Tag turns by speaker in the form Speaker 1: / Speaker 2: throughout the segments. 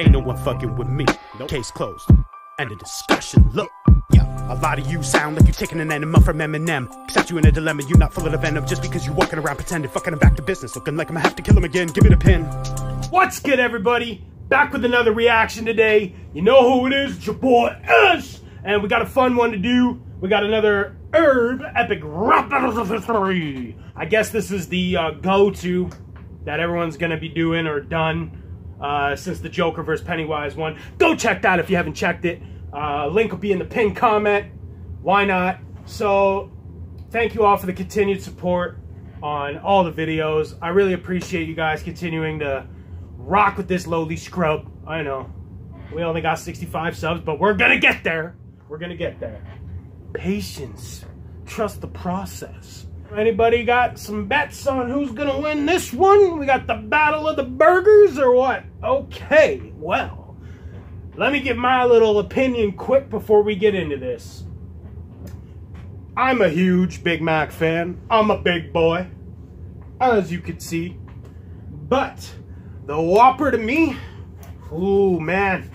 Speaker 1: Ain't no one fucking with me. Case closed. End of discussion. Look. Yeah, a lot of you sound like you're taking an enema from Eminem. Except you in a dilemma, you're not full of the venom just because you're walking around pretending, fucking him back to business, looking like I'm gonna have to kill him again. Give me the pin.
Speaker 2: What's good, everybody? Back with another reaction today. You know who it is? It's your boy Ess. And we got a fun one to do. We got another Herb Epic Rap Battles of History. I guess this is the uh, go-to that everyone's gonna be doing or done uh, since the Joker vs. Pennywise one. Go check that if you haven't checked it. Uh, link will be in the pinned comment. Why not? So, thank you all for the continued support on all the videos. I really appreciate you guys continuing to rock with this lowly scrub. I know. We only got 65 subs, but we're gonna get there. We're gonna get there. Patience. Trust the process. Anybody got some bets on who's gonna win this one? We got the battle of the burgers or what? Okay, well. Let me get my little opinion quick before we get into this. I'm a huge Big Mac fan. I'm a big boy, as you can see. But the Whopper to me, ooh man,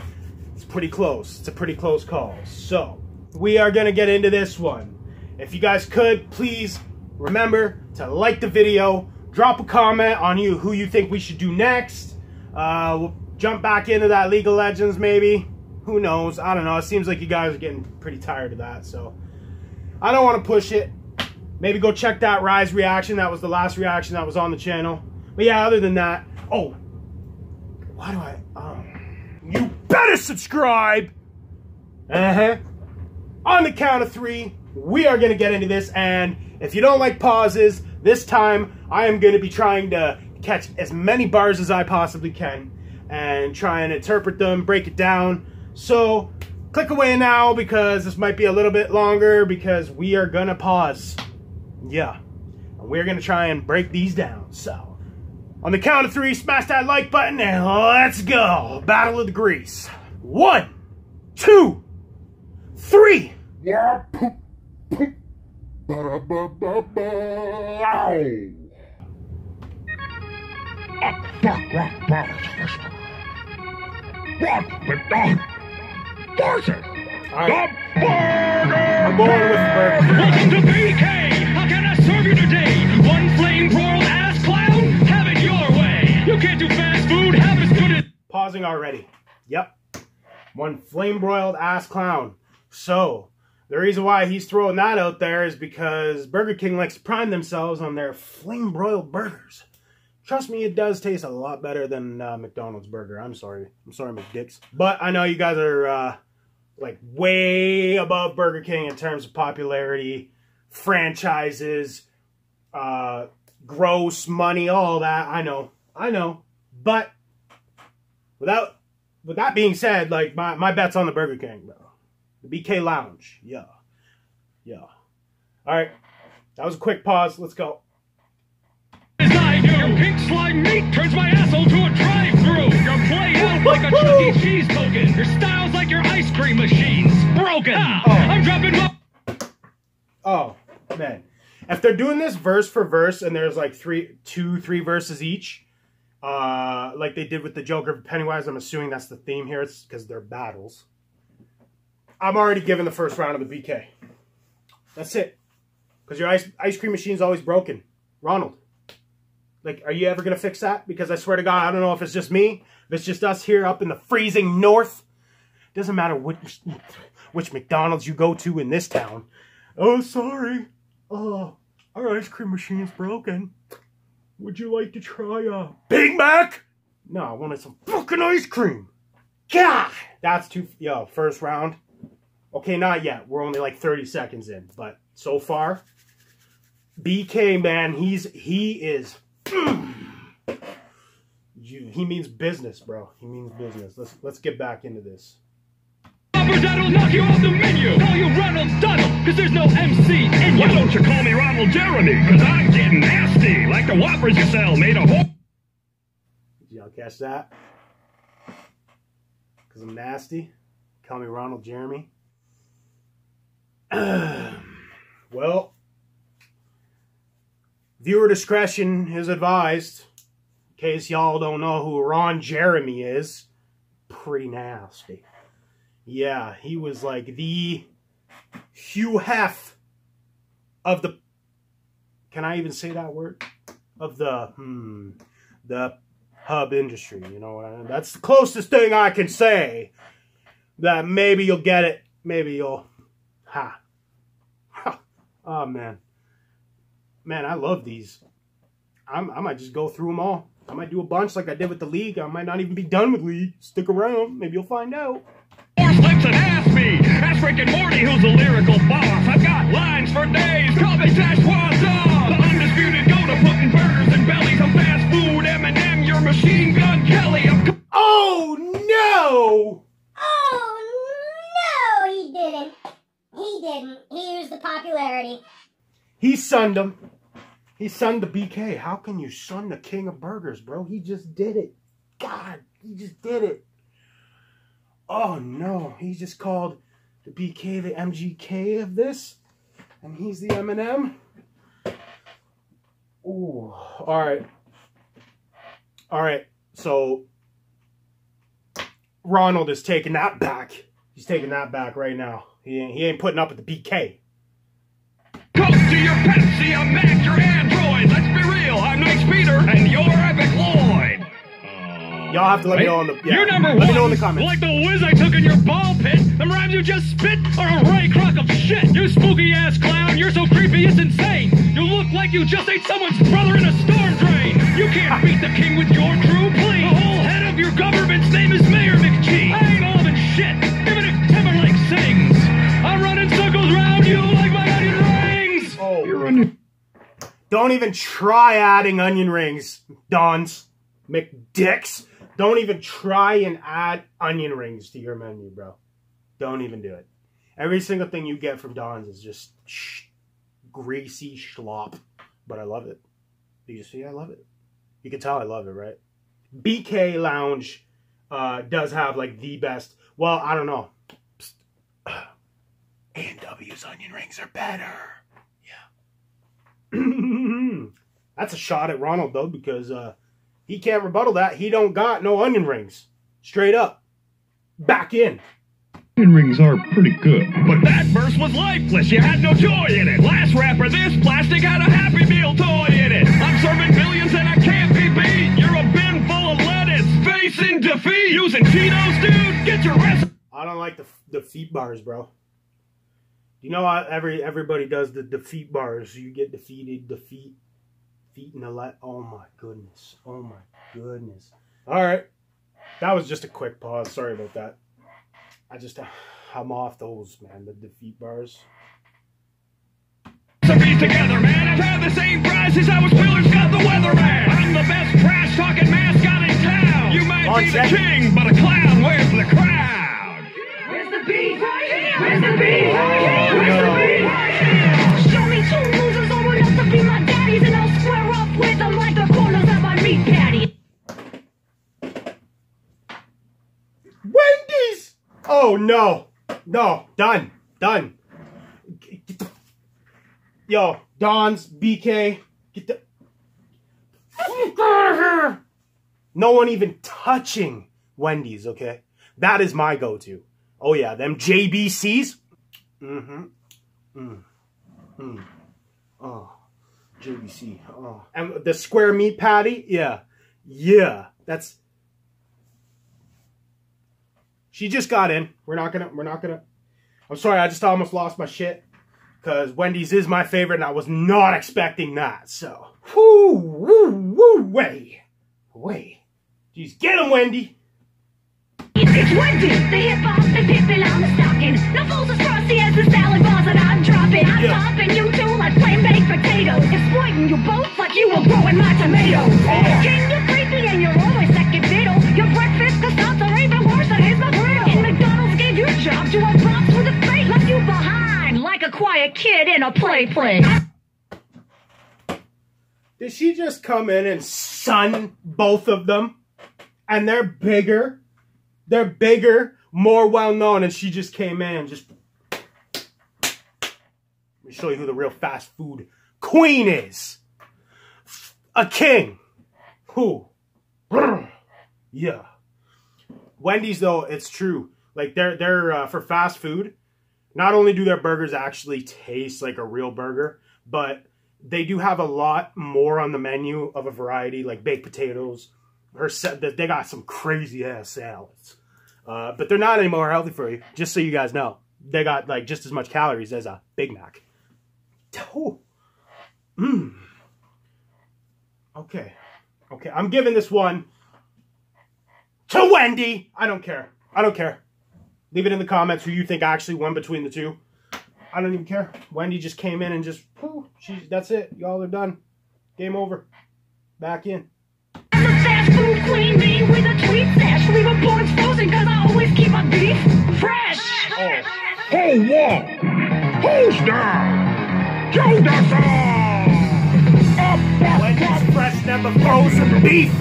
Speaker 2: it's pretty close. It's a pretty close call. So we are gonna get into this one. If you guys could, please remember to like the video, drop a comment on you who you think we should do next. Uh, we'll jump back into that League of Legends maybe. Who knows? I don't know. It seems like you guys are getting pretty tired of that. So I don't want to push it. Maybe go check that Rise reaction. That was the last reaction that was on the channel. But yeah, other than that. Oh, why do I? Um, you better subscribe. Uh-huh. On the count of three, we are going to get into this. And if you don't like pauses, this time I am going to be trying to catch as many bars as I possibly can and try and interpret them, break it down. So click away now because this might be a little bit longer because we are going to pause. Yeah. We're going to try and break these down. So on the count of three, smash that like button and let's go. Battle of the Grease. One, two, three.
Speaker 3: Yeah,
Speaker 2: I'm going with Burger.
Speaker 4: Welcome to BK! How can I serve you today? One flame broiled ass clown? Have it your way! You can't do fast food half as good as
Speaker 2: Pausing already. Yep. One flame broiled ass clown. So, the reason why he's throwing that out there is because Burger King likes to prime themselves on their flame broiled burgers. Trust me, it does taste a lot better than uh, McDonald's burger. I'm sorry. I'm sorry, McDicks. But I know you guys are uh, like way above Burger King in terms of popularity, franchises, uh, gross money, all that. I know. I know. But without with that being said, like my, my bet's on the Burger King, bro. The BK Lounge. Yeah. Yeah. Alright. That was a quick pause. Let's go.
Speaker 4: I do. Your pink slime meat turns my asshole to a drive-through. You're played out like a Chuck E. Cheese token. Your style's like your ice cream machines. Broken. I'm dropping my...
Speaker 2: Oh, man. If they're doing this verse for verse and there's like three, two, three verses each, uh, like they did with the Joker Pennywise, I'm assuming that's the theme here. It's because they're battles. I'm already giving the first round of the BK. That's it. Because your ice, ice cream machine's always broken. Ronald. Like, are you ever going to fix that? Because I swear to God, I don't know if it's just me, if it's just us here up in the freezing north. Doesn't matter which, which McDonald's you go to in this town. Oh, sorry. Oh, our ice cream machine's broken. Would you like to try a Big Mac? No, I wanted some fucking ice cream. God! That's too... Yo, first round. Okay, not yet. We're only like 30 seconds in. But so far, BK, man, he's... He is... You, he means business, bro. He means business. Let's let's get back into this.
Speaker 4: Offers that'll knock you off the menu. Call you Ronald Donald, cause there's no MC in you.
Speaker 3: Why don't you call me Ronald Jeremy? Cause I'm getting nasty, like the whoppers you sell made of whole.
Speaker 2: Did y'all catch that? Because I'm nasty. Call me Ronald Jeremy. well, viewer discretion is advised. In case y'all don't know who Ron Jeremy is, pretty nasty. Yeah, he was like the Hugh Hef of the. Can I even say that word? Of the hmm, the hub industry. You know? That's the closest thing I can say. That maybe you'll get it. Maybe you'll. Ha. Oh man. Man, I love these. I'm, I might just go through them all. I might do a bunch like I did with the league. I might not even be done with league. Stick around. Maybe you'll find out.
Speaker 3: And. Ask Rick and Morty, who's a lyrical boss. I've got lines for days. Call me Szechuan The undisputed go to putting burgers in bellies. I'm fast food. Your machine gun Kelly. I'm
Speaker 2: Oh no!
Speaker 5: Oh no, he didn't. He didn't. He used the popularity.
Speaker 2: He sunned him. He sunned the BK. How can you sun the king of burgers, bro? He just did it. God, he just did it. Oh no, he just called the BK the MGK of this, and he's the Eminem. Ooh, all right, all right. So Ronald is taking that back. He's taking that back right now. He ain't, he ain't putting up with the BK.
Speaker 3: Your Pepsi, I'm Mac, your Android. Let's be real, I'm Nice Peter, and you're Epic Lloyd.
Speaker 2: Y'all have to let me know in the yeah,
Speaker 3: You're number
Speaker 2: let
Speaker 3: one.
Speaker 2: me know in the comments.
Speaker 3: Like the whiz I took in your ball pit. Them rhymes you just spit are a right crock of shit. You spooky ass clown, you're so creepy it's insane. You look like you just ate someone's brother in a storm drain. You can't beat the king with your crew,
Speaker 2: Don't even try adding onion rings, Dons, McDicks. Don't even try and add onion rings to your menu, bro. Don't even do it. Every single thing you get from Don's is just sh- greasy schlop, but I love it. Do you see? I love it. You can tell I love it, right? BK Lounge uh, does have like the best. Well, I don't know. A&W's onion rings are better. That's a shot at Ronald though, because uh, he can't rebuttal that. He don't got no onion rings. Straight up. Back in.
Speaker 3: Onion rings are pretty good. But that verse was lifeless. You had no joy in it. Last rapper, this plastic had a Happy Meal toy in it. I'm serving billions and I can't be beat. You're a bin full of lettuce. Facing defeat. Using Cheetos, dude. Get your recipe.
Speaker 2: I don't like the the feet bars, bro. You know how every everybody does the defeat bars. You get defeated, defeat, feet in the let. Oh my goodness. Oh my goodness. All right, that was just a quick pause. Sorry about that. I just I'm off those man. The defeat bars.
Speaker 3: Recipes together, man. I've had the same fries since I was Willard Scott the Weatherman. I'm the best trash talking mascot in town. You might
Speaker 2: On
Speaker 3: be the king, but a clown. Where's the crowd?
Speaker 5: Where's the beat? Right here. Where's the beat? Right here.
Speaker 2: Oh no, no, done, done. Get get the, yo, Don's BK. Get the fuck out of here. No one even touching Wendy's. Okay, that is my go-to. Oh yeah, them JBCs. Mm-hmm. Mm. Mm. Oh, JBC. Oh, and the square meat patty. Yeah, yeah. That's she just got in. We're not gonna. We're not gonna. I'm sorry. I just almost lost my shit because Wendy's is my favorite, and I was not expecting that. So, whoo, woo, woo, way, way. Jeez, get him, Wendy.
Speaker 5: It's Wendy, the hip hop, the pippin, I'm the stocking. No fools as frosty as the salad bars that I'm dropping. I'm
Speaker 2: Yeah.
Speaker 5: topping you two like plain baked potatoes. Exploiting you both like you were growing my tomatoes. King, you're creepy and you're a kid in a play place.
Speaker 2: Did she just come in and sun both of them? And they're bigger. They're bigger, more well known, and she just came in and just. Let me show you who the real fast food queen is. A king. Who? Yeah. Wendy's though, it's true. Like they're they're uh, for fast food. Not only do their burgers actually taste like a real burger, but they do have a lot more on the menu of a variety, like baked potatoes. Her set, they got some crazy ass salads, uh, but they're not any more healthy for you. Just so you guys know, they got like just as much calories as a Big Mac. Oh, mmm. Okay, okay. I'm giving this one to Wendy. I don't care. I don't care. Leave it in the comments who you think actually won between the two. I don't even care. Wendy just came in and just, whew, she's, that's it. Y'all are done. Game over. Back in.
Speaker 5: I'm a fast food queen bee with a tweet stash. Leave a boards frozen cause I always keep my beef fresh.
Speaker 2: Oh,
Speaker 4: Hold up! Hold down! Joe Dawson! Up, up,
Speaker 2: Wendy's fresh, never frozen beef.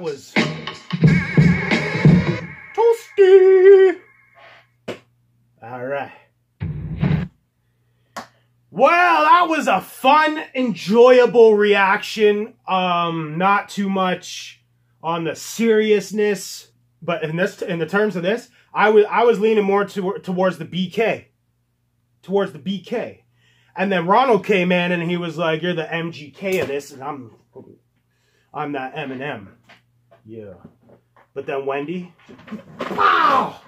Speaker 2: That was toasty. All right. Well, that was a fun, enjoyable reaction. Um, not too much on the seriousness, but in this, in the terms of this, I was I was leaning more to, towards the BK, towards the BK, and then Ronald came in and he was like, "You're the MGK of this," and I'm, I'm that Eminem, yeah. But then Wendy, wow,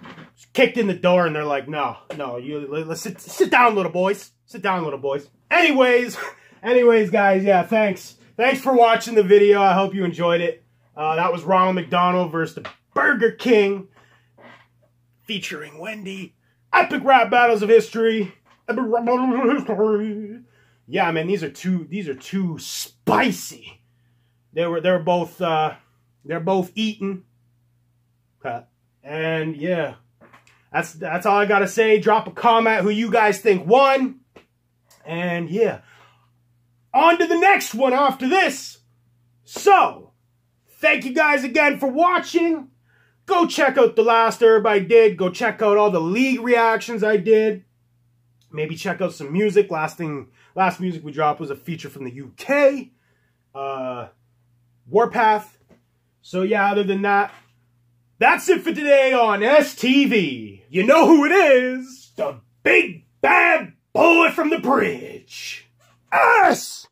Speaker 2: kicked in the door, and they're like, "No, no, you let's sit, sit down, little boys. Sit down, little boys." Anyways, anyways, guys, yeah, thanks, thanks for watching the video. I hope you enjoyed it. Uh, that was Ronald McDonald versus the Burger King, featuring Wendy. Epic rap battles of history. Epic rap battles of history. Yeah, man, these are two. These are two spicy. They were. They were both. Uh, they're both eating. And yeah, that's that's all I gotta say. Drop a comment who you guys think won. And yeah, on to the next one after this. So, thank you guys again for watching. Go check out the last herb I did. Go check out all the league reactions I did. Maybe check out some music. Last thing, last music we dropped was a feature from the UK. Uh, Warpath. So yeah, other than that, that's it for today on EssTV. You know who it is, the big bad boy from the bridge. Us!